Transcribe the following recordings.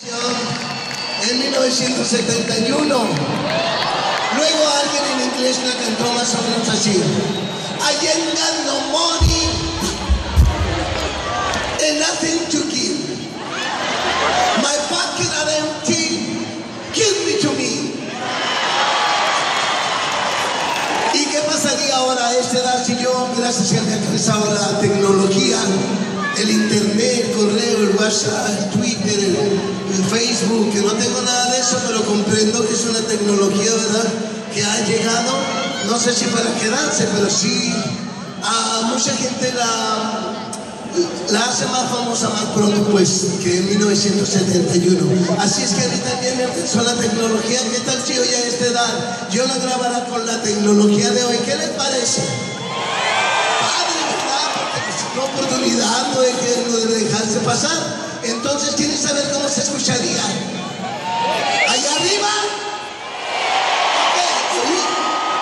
En 1971. Luego alguien en inglés la cantó más o menos así. I ain't got no money and nothing to give. My pocket are empty. Give me to me. ¿Y qué pasaría ahora a esta edad si yo, gracias a que alcanzaba la tecnología, Twitter, Facebook, que no tengo nada de eso, pero comprendo que es una tecnología, ¿verdad?, que ha llegado, no sé si para quedarse, pero sí a mucha gente la, la hace más famosa más pronto pues que en 1971. Así es que a mí también me empezó la tecnología. ¿Qué tal si hoy a esta edad yo la grabara con la tecnología de hoy? ¿Qué les parece? Padre, ¿verdad? Porque pues, no debe, no debe dejarse pasar. Entonces, ¿quieren saber cómo se escucharía? Allá arriba.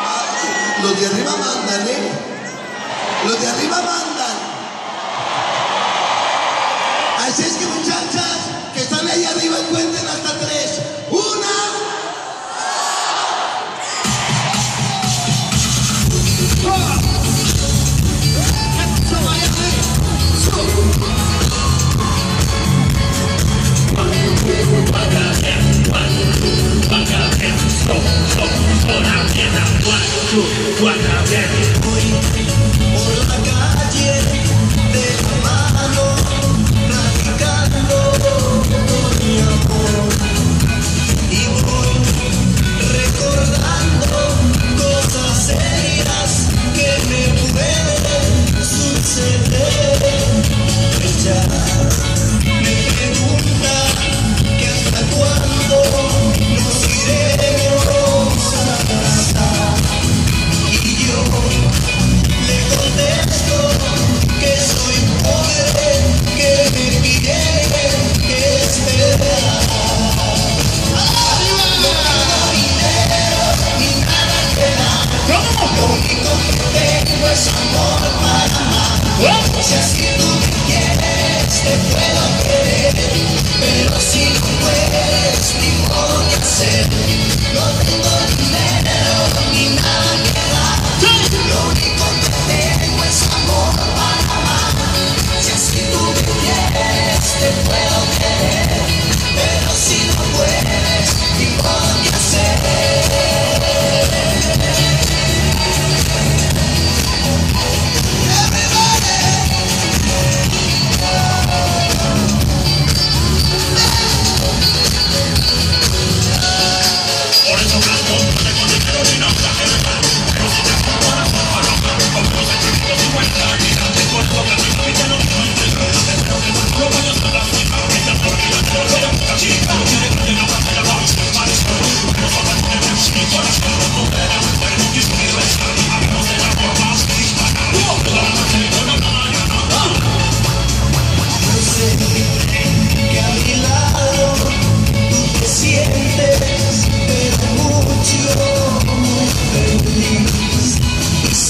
Ah, Los de arriba mandan, ¿eh? Los de arriba mandan. Así es que muchachas que están ahí arriba cuenten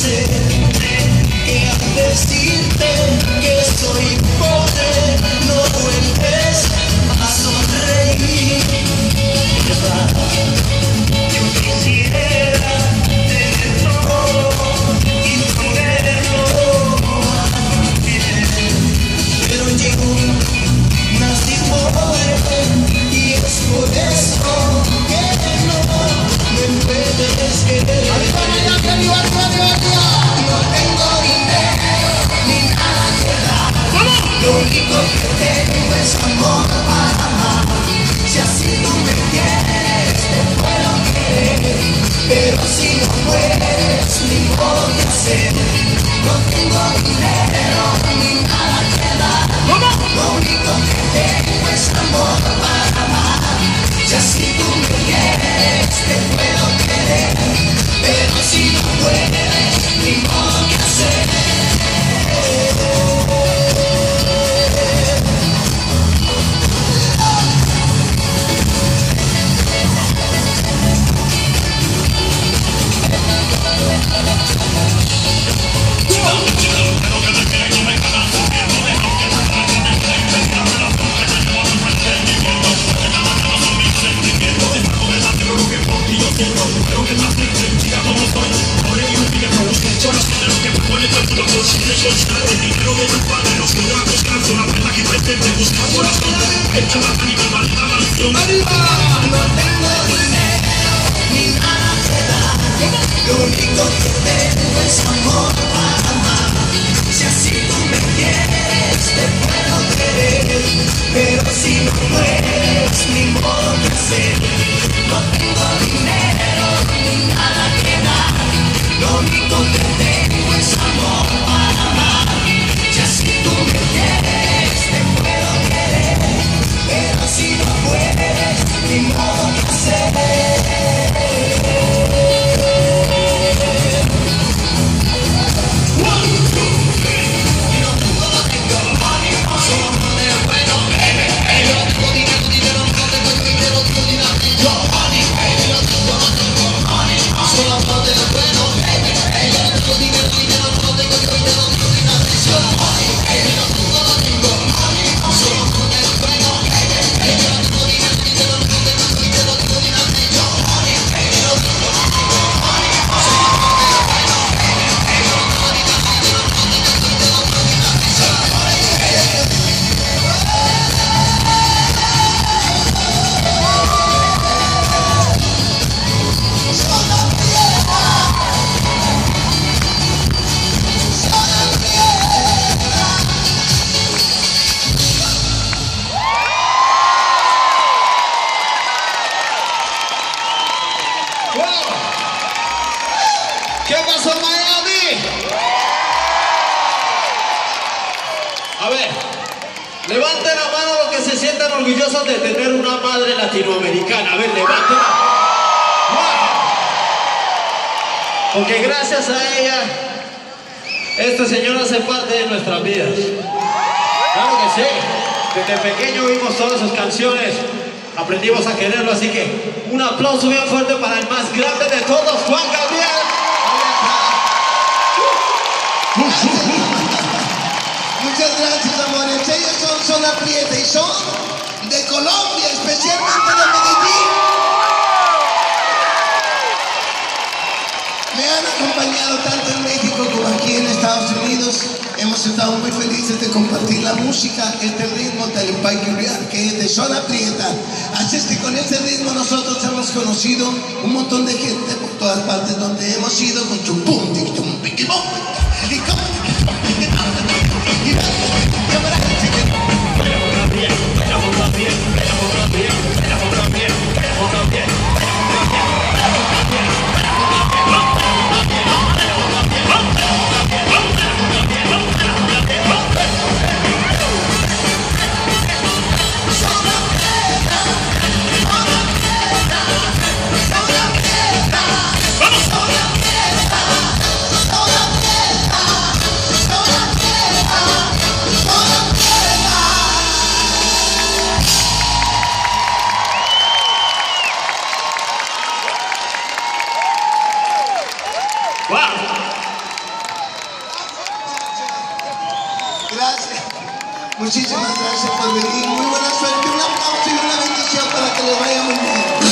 sin, y a decirte Lo único que tengo es amor para ¿Qué pasó Miami? A ver, levanten la mano los que se sientan orgullosos de tener una madre latinoamericana. A ver, levanten. Porque gracias a ella, esta señora hace parte de nuestras vidas. Claro que sí. Desde pequeño vimos todas sus canciones. Aprendimos a quererlo, así que un aplauso bien fuerte para el más grande de todos, Juan Gabriel. Muchas gracias, amores. Ellos son Zona Prieta y son de Colombia, especialmente de Medellín. Me han acompañado tanto en México como aquí en Estados Unidos. Hemos estado muy felices de compartir la música, este ritmo del Real, que es de Zona Prieta. Así es que con este ritmo nosotros conocido un montón de gente por todas partes donde hemos ido con su pum, tic, Muchísimas gracias por venir. Muy buena suerte. Un aplauso y una bendición para que les vaya muy bien.